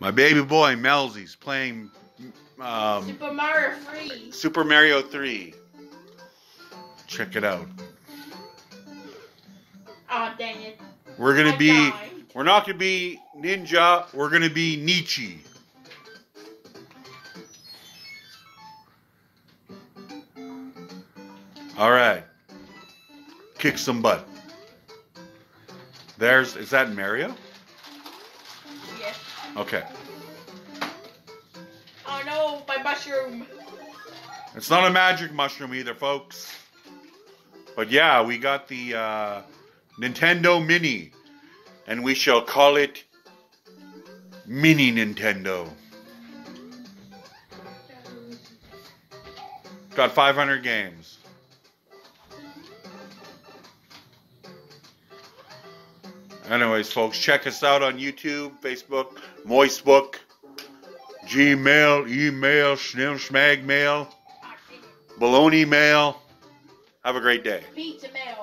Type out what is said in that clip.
My baby boy Melzy's playing um, Super Mario 3. Super Mario 3. Check it out. Oh, dang it. We're gonna I be. died. We're not gonna be Ninja. We're gonna be Nietzsche. All right. Kick some butt. There's. Is that Mario? Okay. Oh no, my mushroom. It's not a magic mushroom either, folks. But yeah, we got the uh, Nintendo Mini, and we shall call it Mini Nintendo. Got 500 games. Anyways, folks, check us out on YouTube, Facebook, Moistbook, Gmail, email, schnim, schmag mail. Baloney mail. Have a great day. Pizza man.